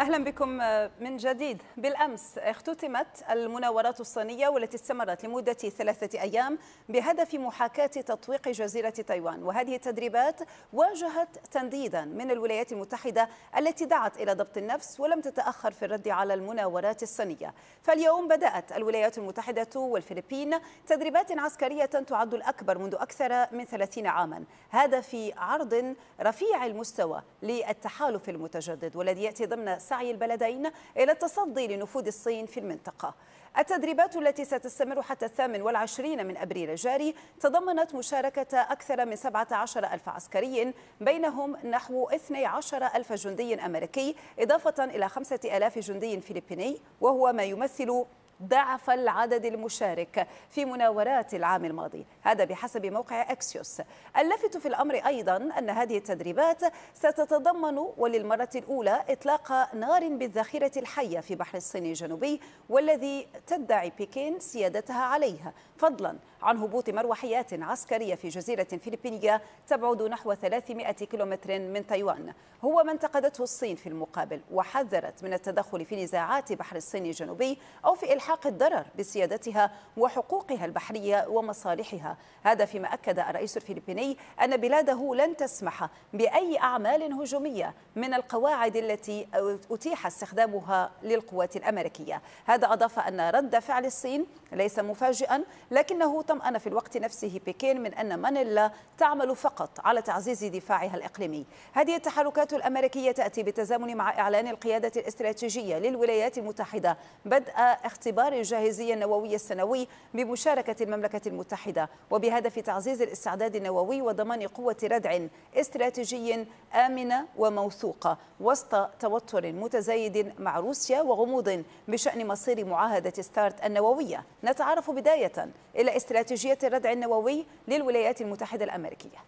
أهلا بكم من جديد. بالأمس اختتمت المناورات الصينية والتي استمرت لمدة ثلاثة أيام بهدف محاكاة تطويق جزيرة تايوان. وهذه التدريبات واجهت تنديدا من الولايات المتحدة التي دعت إلى ضبط النفس ولم تتأخر في الرد على المناورات الصينية. فاليوم بدأت الولايات المتحدة والفلبين تدريبات عسكرية تعد الأكبر منذ أكثر من 30 عاما. هذا في عرض رفيع المستوى للتحالف المتجدد والذي يأتي ضمن سعي البلدين إلى التصدي لنفوذ الصين في المنطقة. التدريبات التي ستستمر حتى الثامن والعشرين من أبريل الجاري تضمنت مشاركة أكثر من 17 ألف عسكري بينهم نحو 12 ألف جندي أمريكي إضافة إلى 5 ألاف جندي فلبيني وهو ما يمثل ضعف العدد المشارك في مناورات العام الماضي. هذا بحسب موقع أكسيوس اللافت في الأمر أيضا أن هذه التدريبات ستتضمن وللمرة الأولى إطلاق نار بالذخيرة الحية في بحر الصين الجنوبي والذي تدعي بكين سيادتها عليها. فضلا عن هبوط مروحيات عسكرية في جزيرة فلبينية تبعد نحو 300 كيلومتر من تايوان. هو ما انتقدته الصين في المقابل وحذرت من التدخل في نزاعات بحر الصين الجنوبي أو في إلحاق الضرر بسيادتها وحقوقها البحرية ومصالحها. هذا فيما أكد الرئيس الفلبيني أن بلاده لن تسمح بأي أعمال هجومية من القواعد التي أتيح استخدامها للقوات الأمريكية. هذا أضاف أن رد فعل الصين ليس مفاجئا لكنه طمأن في الوقت نفسه بكين من أن مانيلا تعمل فقط على تعزيز دفاعها الإقليمي. هذه التحركات الأمريكية تأتي بالتزامن مع إعلان القيادة الاستراتيجية للولايات المتحدة بدء اختبار الجاهزية النووية السنوي بمشاركة المملكة المتحدة وبهدف تعزيز الاستعداد النووي وضمان قوة ردع استراتيجي آمنة وموثوقة وسط توتر متزايد مع روسيا وغموض بشأن مصير معاهدة ستارت النووية. نتعرف بداية إلى استراتيجية الردع النووي للولايات المتحدة الأمريكية.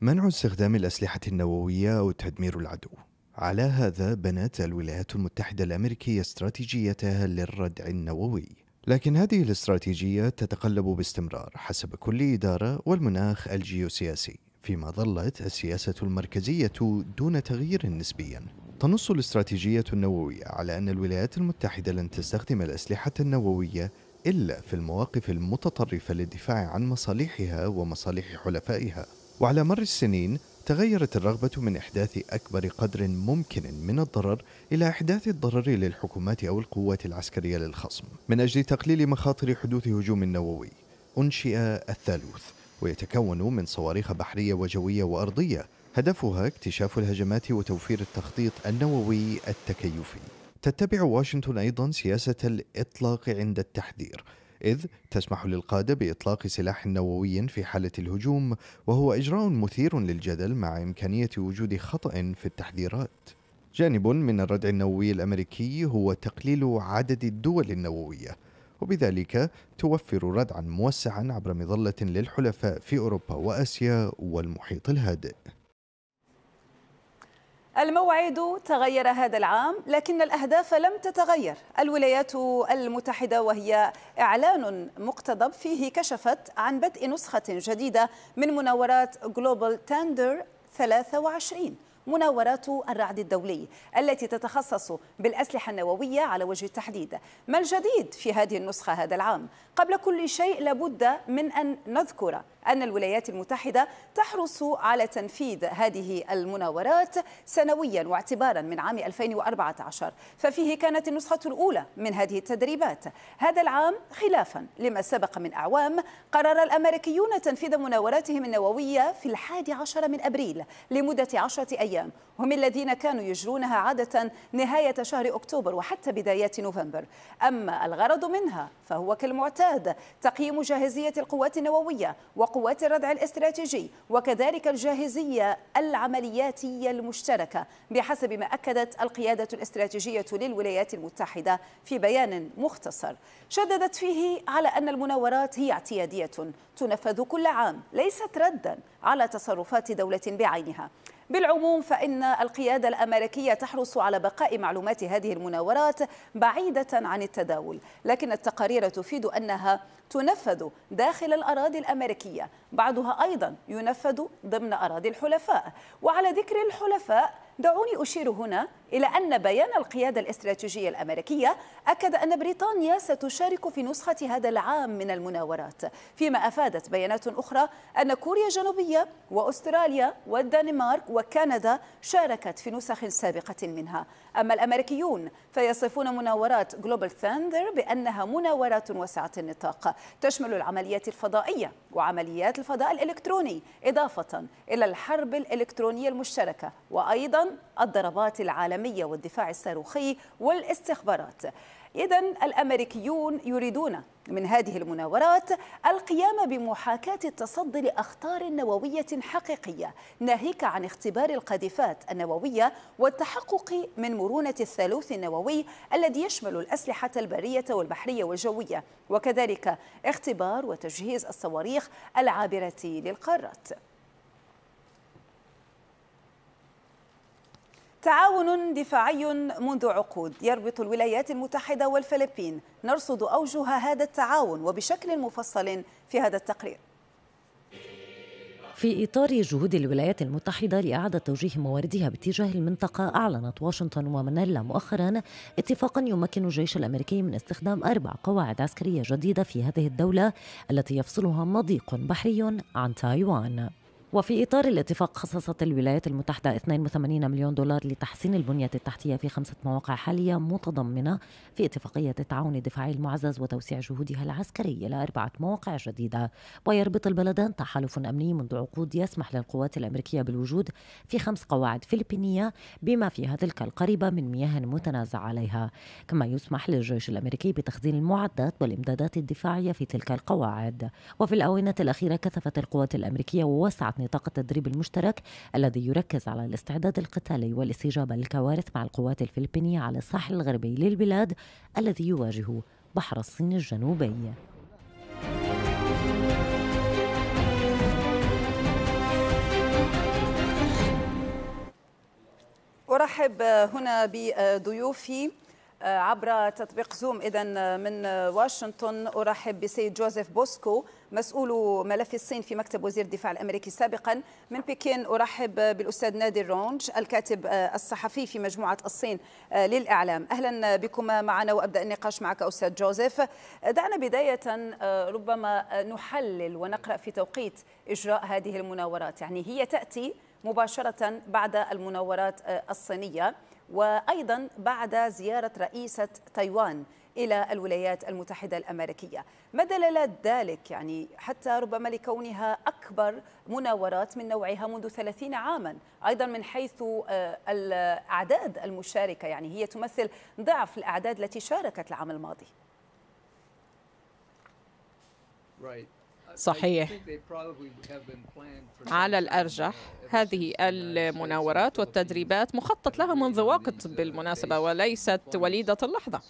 منع استخدام الأسلحة النووية أو تدمير العدو. على هذا بنت الولايات المتحدة الأمريكية استراتيجيتها للردع النووي. لكن هذه الاستراتيجية تتقلب باستمرار حسب كل إدارة والمناخ الجيوسياسي فيما ظلت السياسة المركزية دون تغيير نسبيا. تنص الاستراتيجية النووية على أن الولايات المتحدة لن تستخدم الأسلحة النووية إلا في المواقف المتطرفة للدفاع عن مصالحها ومصالح حلفائها. وعلى مر السنين تغيرت الرغبة من إحداث أكبر قدر ممكن من الضرر إلى إحداث الضرر للحكومات أو القوات العسكرية للخصم. من أجل تقليل مخاطر حدوث هجوم نووي أنشئ الثالوث ويتكون من صواريخ بحرية وجوية وأرضية هدفها اكتشاف الهجمات وتوفير التخطيط النووي التكيفي. تتبع واشنطن أيضا سياسة الإطلاق عند التحذير إذ تسمح للقادة بإطلاق سلاح نووي في حالة الهجوم وهو إجراء مثير للجدل مع إمكانية وجود خطأ في التحذيرات. جانب من الردع النووي الأمريكي هو تقليل عدد الدول النووية وبذلك توفر ردعا موسعا عبر مظلة للحلفاء في أوروبا وآسيا والمحيط الهادئ. الموعد تغير هذا العام لكن الأهداف لم تتغير. الولايات المتحدة وهي إعلان مقتضب فيه كشفت عن بدء نسخة جديدة من مناورات جلوبال ثاندر 23 مناورات الرعد الدولي التي تتخصص بالأسلحة النووية على وجه التحديد. ما الجديد في هذه النسخة هذا العام؟ قبل كل شيء لابد من أن نذكر أن الولايات المتحدة تحرص على تنفيذ هذه المناورات سنويا واعتبارا من عام 2014 ففيه كانت النسخة الأولى من هذه التدريبات. هذا العام خلافا لما سبق من أعوام قرر الأمريكيون تنفيذ مناوراتهم النووية في الحادي عشر من أبريل لمدة عشرة أيام. هم الذين كانوا يجرونها عادة نهاية شهر أكتوبر وحتى بدايات نوفمبر. أما الغرض منها فهو كالمعتاد تقييم جاهزية القوات النووية وقوات الردع الاستراتيجي وكذلك الجاهزية العملياتية المشتركة بحسب ما أكدت القيادة الاستراتيجية للولايات المتحدة في بيان مختصر. شددت فيه على أن المناورات هي اعتيادية تنفذ كل عام ليست ردا على تصرفات دولة بعينها. بالعموم فإن القيادة الأمريكية تحرص على بقاء معلومات هذه المناورات بعيدة عن التداول لكن التقارير تفيد أنها تنفذ داخل الأراضي الأمريكية. بعضها أيضا ينفذ ضمن أراضي الحلفاء. وعلى ذكر الحلفاء دعوني أشير هنا إلى أن بيان القيادة الاستراتيجية الأمريكية أكد أن بريطانيا ستشارك في نسخة هذا العام من المناورات. فيما أفادت بيانات أخرى أن كوريا الجنوبية وأستراليا والدنمارك وكندا شاركت في نسخ سابقة منها. أما الأمريكيون فيصفون مناورات جلوبال ثاندر بأنها مناورات واسعة النطاق تشمل العمليات الفضائية وعمليات الفضاء الإلكتروني إضافة إلى الحرب الإلكترونية المشتركة وأيضا الضربات العالمية والدفاع الصاروخي والاستخبارات. إذا الأمريكيون يريدون من هذه المناورات القيام بمحاكاة التصدي لأخطار نووية حقيقية ناهيك عن اختبار القاذفات النووية والتحقق من مرونة الثالوث النووي الذي يشمل الأسلحة البرية والبحرية والجوية وكذلك اختبار وتجهيز الصواريخ العابرة للقارات. تعاون دفاعي منذ عقود. يربط الولايات المتحدة والفلبين. نرصد أوجه هذا التعاون وبشكل مفصل في هذا التقرير. في إطار جهود الولايات المتحدة لإعادة توجيه مواردها باتجاه المنطقة أعلنت واشنطن ومانيلا مؤخرا اتفاقا يمكن الجيش الأمريكي من استخدام أربع قواعد عسكرية جديدة في هذه الدولة التي يفصلها مضيق بحري عن تايوان. وفي إطار الاتفاق خصصت الولايات المتحدة 82 مليون دولار لتحسين البنية التحتية في خمسة مواقع حالية متضمنة في اتفاقية التعاون الدفاعي المعزز وتوسيع جهودها العسكرية إلى أربعة مواقع جديدة. ويربط البلدان تحالف أمني منذ عقود يسمح للقوات الأمريكية بالوجود في خمس قواعد فلبينية بما فيها تلك القريبة من مياه متنازع عليها. كما يسمح للجيش الأمريكي بتخزين المعدات والإمدادات الدفاعية في تلك القواعد. وفي الآونة الأخيرة كثفت القوات الأمريكية ووسعت نطاق التدريب المشترك الذي يركز على الاستعداد القتالي والاستجابة للكوارث مع القوات الفلبينية على الساحل الغربي للبلاد الذي يواجه بحر الصين الجنوبي. أرحب هنا بضيوفي. عبر تطبيق زوم إذا من واشنطن أرحب بسيد جوزيف بوسكو مسؤول ملف الصين في مكتب وزير الدفاع الأمريكي سابقا. من بكين أرحب بالأستاذ نادر رونج الكاتب الصحفي في مجموعة الصين للإعلام. أهلا بكم معنا وأبدأ النقاش معك أستاذ جوزيف. دعنا بداية ربما نحلل ونقرأ في توقيت إجراء هذه المناورات. يعني هي تأتي مباشرة بعد المناورات الصينية. وأيضا بعد زيارة رئيسة تايوان إلى الولايات المتحدة الأمريكية، ما دلالات ذلك؟ يعني حتى ربما لكونها أكبر مناورات من نوعها منذ 30 عاما، أيضا من حيث الأعداد المشاركة. يعني هي تمثل ضعف الأعداد التي شاركت العام الماضي. صحيح. على الأرجح هذه المناورات والتدريبات مخطط لها منذ وقت بالمناسبة وليست وليدة اللحظة.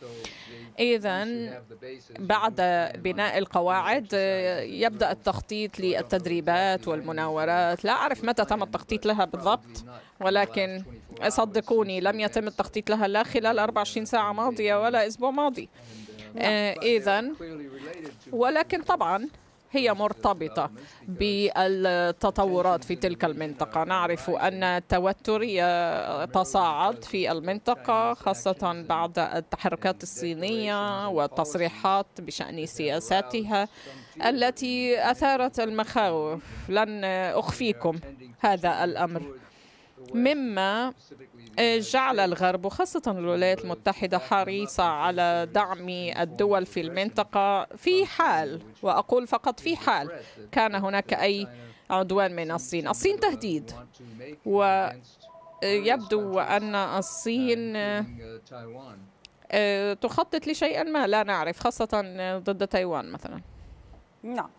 إذا بعد بناء القواعد يبدأ التخطيط للتدريبات والمناورات. لا أعرف متى تم التخطيط لها بالضبط ولكن صدقوني لم يتم التخطيط لها لا خلال 24 ساعة ماضية ولا أسبوع ماضي. إذا ولكن طبعا هي مرتبطة بالتطورات في تلك المنطقة. نعرف أن التوتر يتصاعد في المنطقة خاصة بعد التحركات الصينية والتصريحات بشأن سياساتها التي أثارت المخاوف. لن أخفيكم هذا الأمر. مما جعل الغرب وخاصة الولايات المتحدة حريصة على دعم الدول في المنطقة في حال وأقول فقط في حال كان هناك أي عدوان من الصين. الصين تهديد ويبدو أن الصين تخطط لشيء ما. لا نعرف خاصة ضد تايوان مثلا. نعم.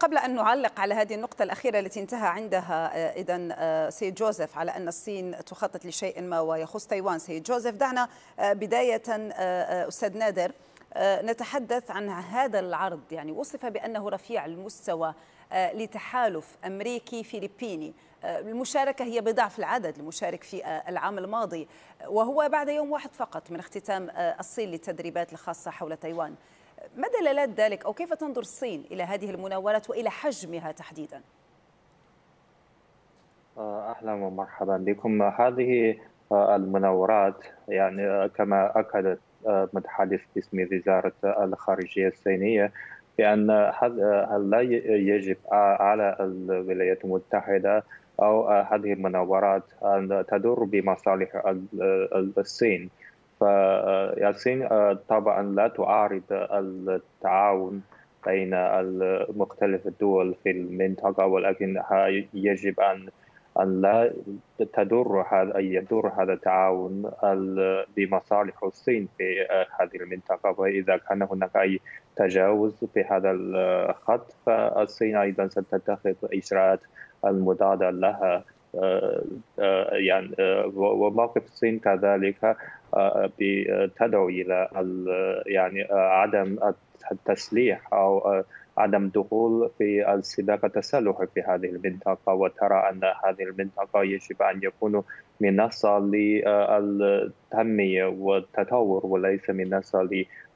قبل أن نعلق على هذه النقطة الأخيرة التي انتهى عندها إذا سيد جوزيف على أن الصين تخطط لشيء ما ويخص تايوان. سيد جوزيف دعنا بداية أستاذ نادر نتحدث عن هذا العرض. يعني وصف بأنه رفيع المستوى لتحالف أمريكي فلبيني المشاركة هي بضعف العدد المشارك في العام الماضي وهو بعد يوم واحد فقط من اختتام الصين للتدريبات الخاصة حول تايوان. ما دلالات ذلك أو كيف تنظر الصين إلى هذه المناورات وإلى حجمها تحديداً؟ أهلا ومرحبا بكم هذه المناورات يعني كما أكدت متحدث باسم وزارة الخارجية الصينية بأن لا يجب على الولايات المتحدة أو هذه المناورات أن تدور بمصالح الصين فالصين طبعا لا تعارض التعاون بين مختلف الدول في المنطقة ولكن يجب أن أن لا تدور هذا يدور هذا التعاون بمصالح الصين في هذه المنطقة. وإذا كان هناك أي تجاوز في هذا الخط فالصين أيضا ستتخذ إجراءات المضادة لها. يعني وموقف الصين كذلك تدعو إلى يعني عدم التسليح أو عدم دخول في السباق التسلحي في هذه المنطقة. وترى أن هذه المنطقة يجب أن يكون منصة للتنمية والتطور وليس منصة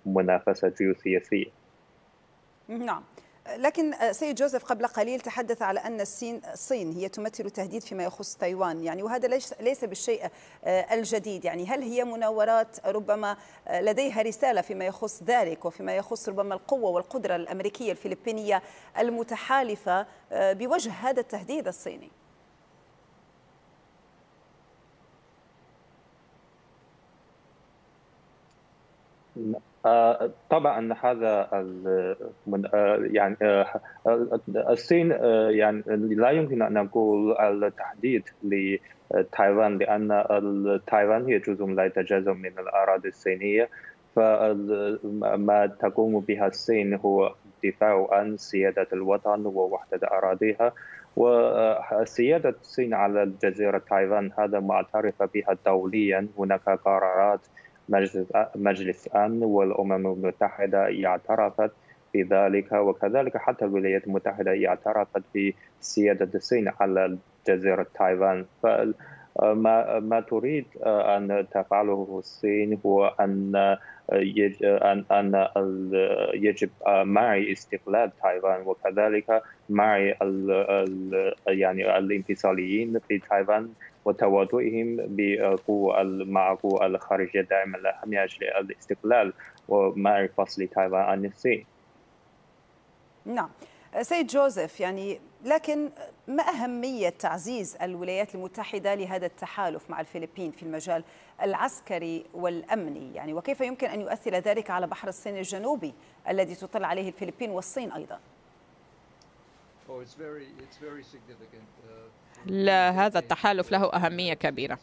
لمنافسة جيوسياسية. نعم. لكن سيد جوزيف قبل قليل تحدث على أن الصين الصين هي تمثل تهديد فيما يخص تايوان يعني وهذا ليس ليس بالشيء الجديد. يعني هل هي مناورات ربما لديها رسالة فيما يخص ذلك وفيما يخص ربما القوة والقدرة الأمريكية الفلبينية المتحالفة بوجه هذا التهديد الصيني؟ طبعا هذا يعني الصين يعني لا يمكن أن نقول التحديد لتايوان لأن تايوان هي جزء لا يتجزأ من الأراضي الصينية. فما تقوم بها الصين هو الدفاع عن سيادة الوطن ووحدة أراضيها. وسيادة الصين على جزيره تايوان هذا معترف بها دوليا. هناك قرارات مجلس الامن والأمم المتحدة اعترفت بذلك وكذلك حتى الولايات المتحدة اعترفت بسيادة الصين على جزيرة تايوان. فما ما تريد أن تفعله الصين هو أن ان يجب معي استقلال تايوان وكذلك معي يعني الانفصاليين في تايوان وتواطؤهم بقوة مع قوة الخارجية دائما لها من أجل الاستقلال ومع فصل تايوان عن الصين نعم. سيد جوزيف يعني لكن ما أهمية تعزيز الولايات المتحدة لهذا التحالف مع الفلبين في المجال العسكري والأمني؟ يعني وكيف يمكن أن يؤثر ذلك على بحر الصين الجنوبي الذي تطل عليه الفلبين والصين أيضا؟ لا هذا التحالف له أهمية كبيرة.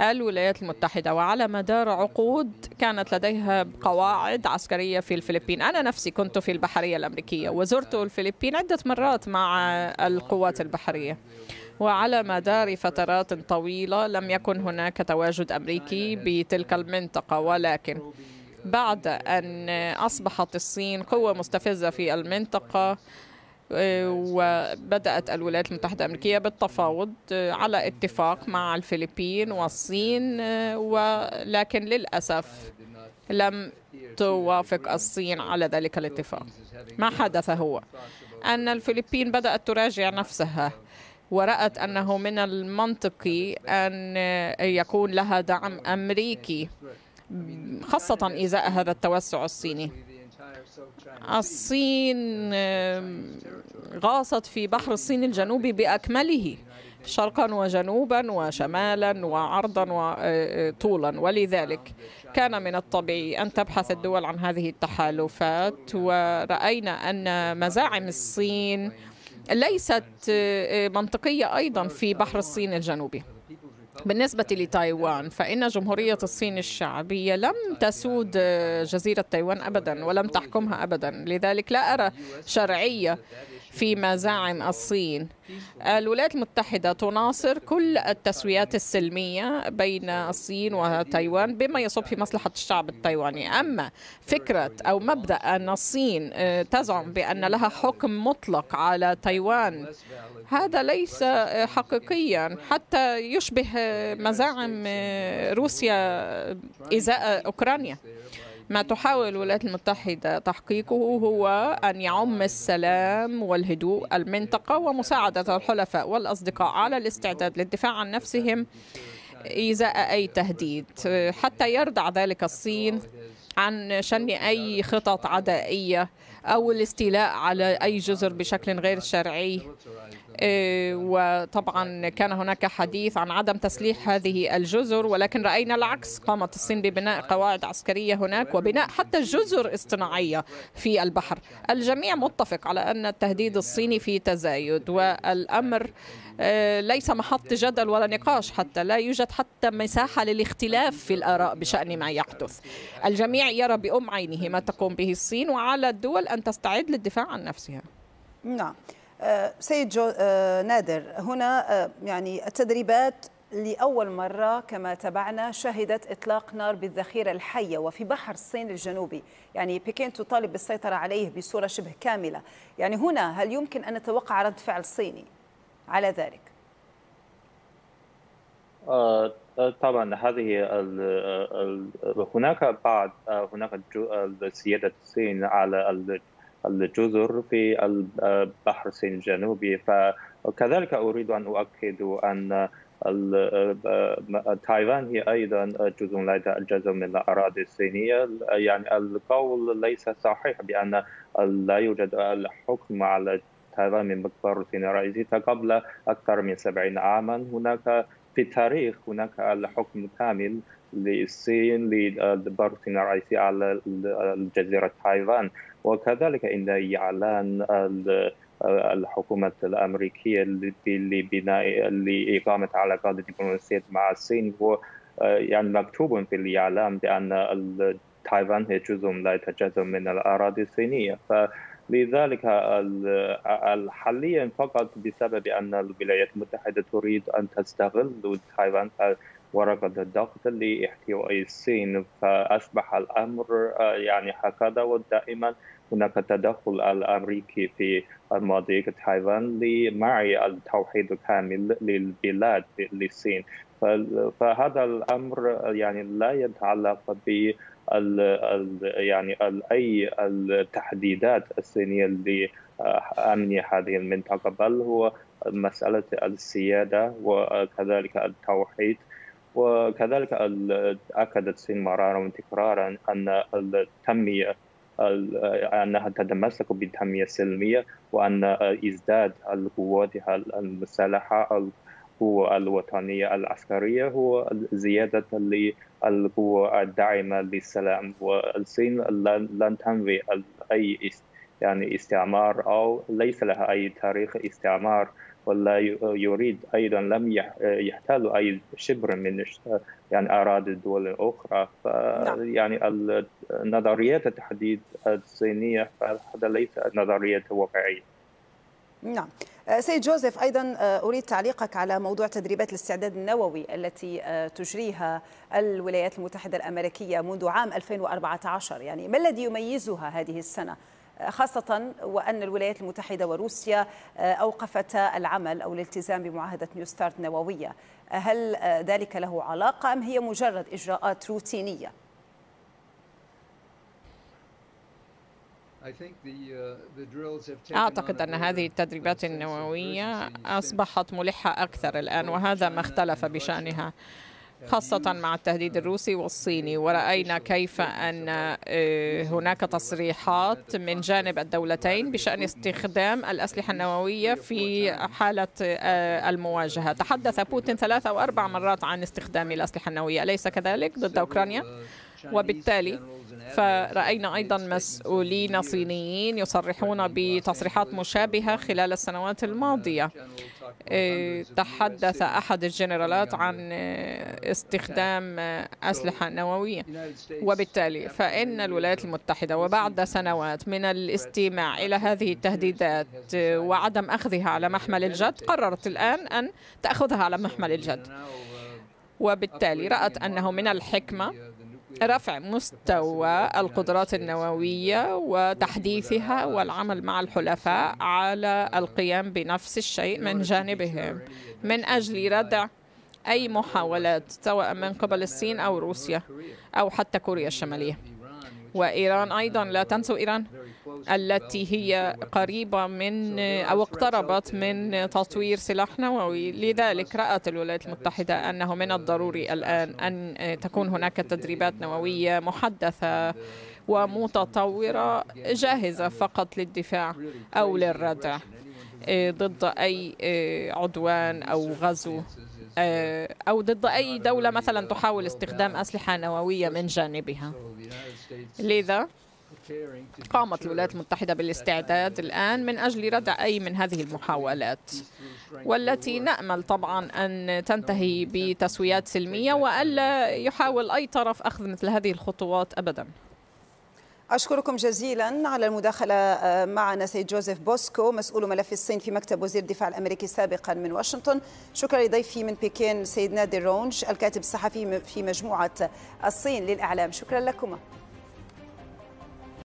الولايات المتحدة وعلى مدار عقود كانت لديها قواعد عسكرية في الفلبين. أنا نفسي كنت في البحرية الأمريكية وزرت الفلبين عدة مرات مع القوات البحرية. وعلى مدار فترات طويلة لم يكن هناك تواجد أمريكي بتلك المنطقة. ولكن بعد أن أصبحت الصين قوة مستفزة في المنطقة وبدأت الولايات المتحدة الأمريكية بالتفاوض على اتفاق مع الفلبين والصين ولكن للأسف لم توافق الصين على ذلك الاتفاق. ما حدث هو؟ أن الفلبين بدأت تراجع نفسها ورأت أنه من المنطقي أن يكون لها دعم أمريكي خاصة إزاء هذا التوسع الصيني. الصين غاصت في بحر الصين الجنوبي بأكمله شرقا وجنوبا وشمالا وعرضا وطولا ولذلك كان من الطبيعي أن تبحث الدول عن هذه التحالفات. ورأينا أن مزاعم الصين ليست منطقية أيضا في بحر الصين الجنوبي. بالنسبة لتايوان فإن جمهورية الصين الشعبية لم تسود جزيرة تايوان أبدا ولم تحكمها أبدا. لذلك لا أرى شرعية في مزاعم الصين. الولايات المتحدة تناصر كل التسويات السلمية بين الصين وتايوان بما يصب في مصلحة الشعب التايواني. أما فكرة أو مبدأ أن الصين تزعم بأن لها حكم مطلق على تايوان هذا ليس حقيقيا. حتى يشبه مزاعم روسيا إزاء أوكرانيا. ما تحاول الولايات المتحدة تحقيقه هو أن يعم السلام والهدوء المنطقة ومساعدة الحلفاء والأصدقاء على الاستعداد للدفاع عن نفسهم إزاء أي تهديد. حتى يردع ذلك الصين عن شن أي خطط عدائية أو الاستيلاء على أي جزر بشكل غير شرعي. إيه، وطبعا كان هناك حديث عن عدم تسليح هذه الجزر ولكن رأينا العكس. قامت الصين ببناء قواعد عسكرية هناك وبناء حتى جزر اصطناعية في البحر. الجميع متفق على أن التهديد الصيني في تزايد والأمر ليس محط جدل ولا نقاش حتى لا يوجد حتى مساحة للاختلاف في الآراء بشأن ما يحدث. الجميع يرى بأم عينه ما تقوم به الصين وعلى الدول أن تستعد للدفاع عن نفسها. نعم. آه، سيد جو آه، نادر هنا آه، يعني التدريبات لأول مرة كما تابعنا شهدت إطلاق نار بالذخيرة الحية وفي بحر الصين الجنوبي. يعني بكين تطالب بالسيطرة عليه بصورة شبه كاملة. يعني هنا هل يمكن أن نتوقع رد فعل صيني؟ على ذلك؟ طبعا هذه هناك بعض هناك سيادة الصين على الجزر في البحر الصيني الجنوبي فكذلك أريد أن أؤكد أن تايوان هي أيضا جزء لا يتجزا من الأراضي الصينية يعني القول ليس صحيح بأن لا يوجد الحكم على تايوان من مقبر الصين الرئيسي قبل أكثر من 70 عاما هناك في التاريخ هناك الحكم الكامل للصين للبر الصين الرئيسي على الجزيرة تايوان. وكذلك إن إعلان الحكومة الأمريكية لبناء لإقامة علاقات دبلوماسية مع الصين هو يعني مكتوب في الإعلام بأن تايوان هي جزء لا يتجزأ من الأراضي الصينية. فلذلك حاليا فقط بسبب أن الولايات المتحدة تريد أن تستغل تايوان ورقة الضغط لإحتواء الصين فأصبح الأمر يعني هكذا ودائما هناك تدخل الأمريكي في مضيق تايوان لمعي التوحيد الكامل للبلاد للصين. فهذا الأمر يعني لا يتعلق ب يعني أي التحديدات الصينية لامن هذه المنطقة بل هو مسألة السيادة وكذلك التوحيد وكذلك أكدت الصين مرارا وتكرارا أن التنمية أنها تتمسك بالتنمية السلمية وأن إزداد قواتها المسلحه القوة الوطنية العسكرية هو زيادة للقوة الداعمة للسلام. والصين لن تنوي أي يعني استعمار أو ليس لها أي تاريخ استعمار. ولا يريد أيضا لم يحتل أي شبر من يعني أراضي الدول الأخرى. نعم. يعني نظريات التحديد الصينية فهذا ليس نظرية واقعية. نعم. سيد جوزيف أيضا أريد تعليقك على موضوع تدريبات الاستعداد النووي التي تجريها الولايات المتحدة الأمريكية منذ عام 2014 يعني ما الذي يميزها هذه السنة؟ خاصة وأن الولايات المتحدة وروسيا آه، أوقفتا العمل أو الالتزام بمعاهدة نيو ستارت نووية. هل آه، ذلك له علاقة أم هي مجرد إجراءات روتينية؟ أعتقد أن هذه التدريبات النووية أصبحت ملحة أكثر الآن وهذا ما اختلف بشأنها خاصة مع التهديد الروسي والصيني. ورأينا كيف أن آه، هناك تصريحات من جانب الدولتين بشأن استخدام الأسلحة النووية في حالة آه، المواجهة. تحدث بوتين ثلاث أو أربع مرات عن استخدام الأسلحة النووية. أليس كذلك ضد أوكرانيا؟ وبالتالي فرأينا أيضا مسؤولين صينيين يصرحون بتصريحات مشابهة خلال السنوات الماضية. تحدث أحد الجنرالات عن استخدام أسلحة نووية. وبالتالي فإن الولايات المتحدة وبعد سنوات من الاستماع إلى هذه التهديدات وعدم أخذها على محمل الجد قررت الآن أن تأخذها على محمل الجد. وبالتالي رأت أنه من الحكمة رفع مستوى القدرات النووية وتحديثها والعمل مع الحلفاء على القيام بنفس الشيء من جانبهم. من أجل ردع أي محاولات سواء من قبل الصين أو روسيا أو حتى كوريا الشمالية. وإيران أيضا لا تنسوا إيران. التي هي قريبة من أو اقتربت من تطوير سلاح نووي. لذلك رأت الولايات المتحدة أنه من الضروري الآن أن تكون هناك تدريبات نووية محدثة ومتطورة جاهزة فقط للدفاع أو للردع ضد أي عدوان أو غزو. أو ضد أي دولة مثلا تحاول استخدام أسلحة نووية من جانبها. لذا قامت الولايات المتحدة بالاستعداد الآن من أجل ردع أي من هذه المحاولات والتي نأمل طبعا أن تنتهي بتسويات سلمية وألا يحاول أي طرف أخذ مثل هذه الخطوات أبدا. أشكركم جزيلا على المداخلة آه، معنا سيد جوزيف بوسكو مسؤول ملف الصين في مكتب وزير الدفاع الأمريكي سابقا من واشنطن. شكرا لضيفي من بكين سيد نادر رونج الكاتب الصحفي في مجموعة الصين للإعلام. شكرا لكما.